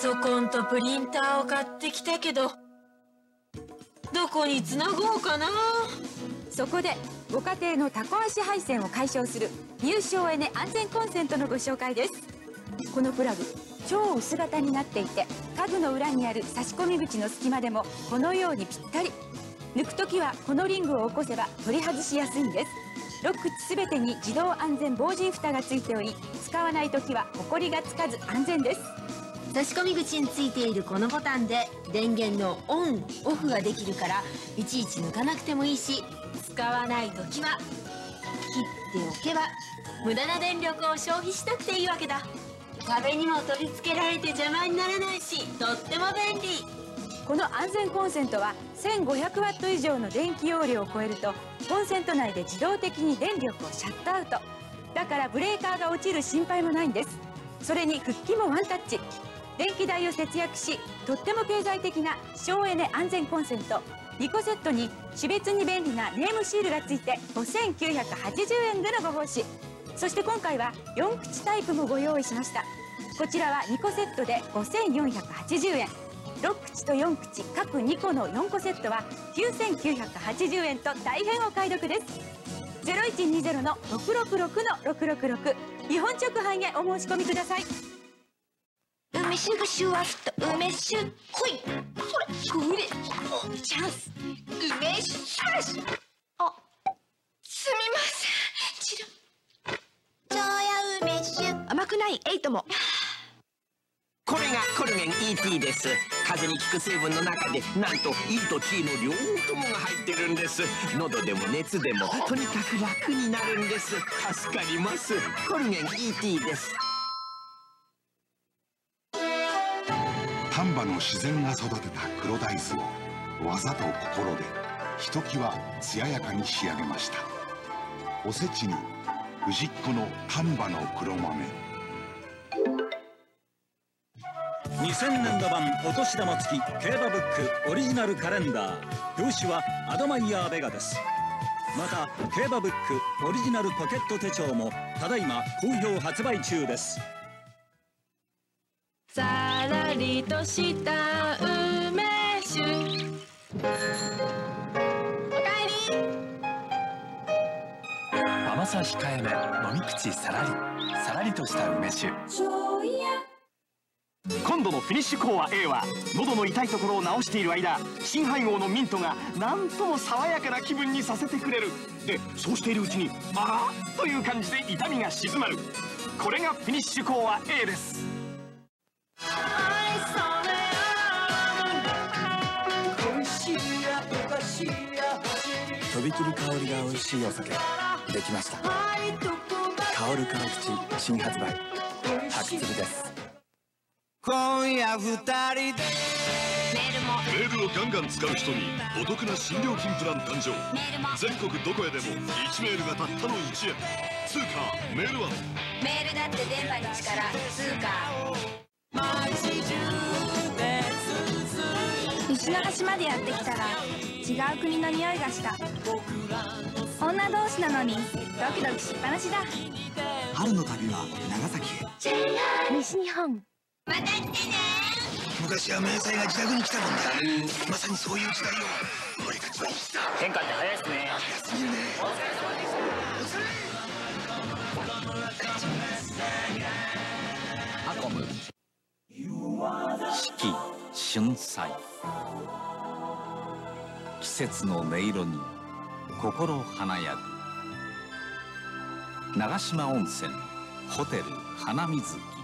ソコンとプリンターを買ってきたけどどこにつなごうかな？そこでご家庭のタコ足配線を解消する入賞エネ安全コンセントのご紹介です。このプラグ超薄型になっていて家具の裏にある差し込み口の隙間でもこのようにぴったり。抜く時はこのリングを起こせば取り外しやすいんです。6口全てに自動安全防塵蓋がついており使わない時はホコリがつかず安全です。差し込み口についているこのボタンで電源のオンオフができるからいちいち抜かなくてもいいし使わない時は切っておけば無駄な電力を消費しなくていいわけだ。壁にも取り付けられて邪魔にならないしとっても便利。この安全コンセントは1500ワット以上の電気容量を超えるとコンセント内で自動的に電力をシャットアウト。だからブレーカーが落ちる心配もないんです。それに復帰もワンタッチ。電気代を節約しとっても経済的な省エネ安全コンセント。2個セットに識別に便利なネームシールがついて5980円でのご奉仕。そして今回は4口タイプもご用意しました。こちらは2個セットで5480円。6口と4口各2個の4個セットは9980円と大変お買い得です。0120の666の666日本直販へお申し込みください。梅酒がシュワッと梅酒ほい。それこれチャンス。梅酒あすみません。チルそうや梅酒。甘くない。エイトも。これがコルゲン ET です。風邪に効く成分の中でなんと E と T の両方ともが入ってるんです。喉でも熱でもとにかく楽になるんです。助かります。コルゲン ET です丹波の自然が育てた黒大豆を技と心でひときわ艶やかに仕上げました。おせちに藤子の丹波の黒豆。2000年度版お年玉付き競馬ブックオリジナルカレンダー。表紙はアドマイヤーベガです。また競馬ブックオリジナルポケット手帳もただいま好評発売中です。さらりとした梅酒。おかえり。甘さ控えめ飲み口さらり。さらりとした梅酒。今度のフィニッシュコーア A は喉の痛いところを治している間新配合のミントがなんとも爽やかな気分にさせてくれる。でそうしているうちにあらという感じで痛みが静まる。これがフィニッシュコーア A ですとびきり香りが美味しいお酒。できました。香るから口新発売。白鶴です。今夜二人で。メールもメールをガンガン使う人にお得な新料金プラン誕生。メールも。全国どこへでも1メールがたったの1円。通貨メールはメールだって電波の力。通貨西の端までやってきたら違う国の匂いがした。女同士なのにドキドキしっぱなしだ。春の旅は長崎へ。西日本。また来てね。昔は明細が自宅に来たもんだ。まさにそういう時代を。俺たちは生きた。変化って早いですね。早すぎるね。アコム春菜。季節の音色に心華やぐ。長島温泉ホテル花水木。